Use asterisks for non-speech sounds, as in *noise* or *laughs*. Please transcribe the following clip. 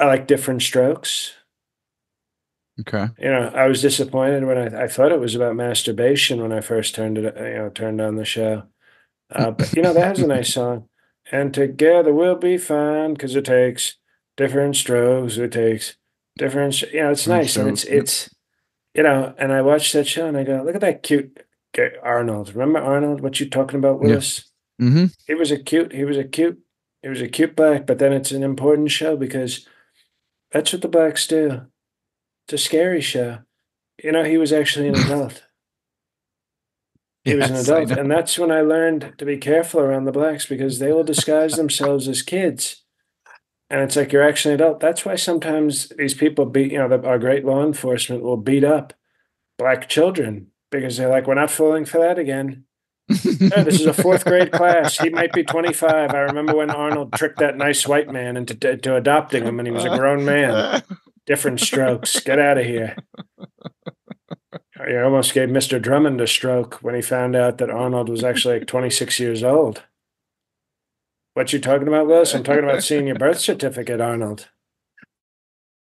I like Diff'rent Strokes. Okay. You know, I was disappointed when I, I thought it was about masturbation when I first turned it, you know, turned on the show. Uh, but you know, that has a *laughs* nice song. And together we'll be fine because it takes different strokes. It takes different, you know, it's Different nice and it's yep. it's, you know. And I watched that show and I go, look at that cute Arnold. Remember Arnold? What you talking about. Willis? Mm-hmm. He was a cute. He was a cute. He was a cute black. But then it's an important show because that's what the blacks do. It's a scary show. You know, he was actually an *laughs* adult. He was an adult, and that's when I learned to be careful around the blacks because they will disguise themselves as kids, and it's like you're actually an adult. That's why sometimes these people beat, you know, the, our great law enforcement will beat up black children because they're like, we're not falling for that again. Yeah, *laughs* this is a fourth grade class. He might be 25. I remember when Arnold tricked that nice white man into to adopting him, and he was a grown man. Different strokes. Get out of here. You almost gave Mr. Drummond a stroke when he found out that Arnold was actually like 26 years old. What you talking about, Willis? I'm talking about seeing your birth certificate, Arnold.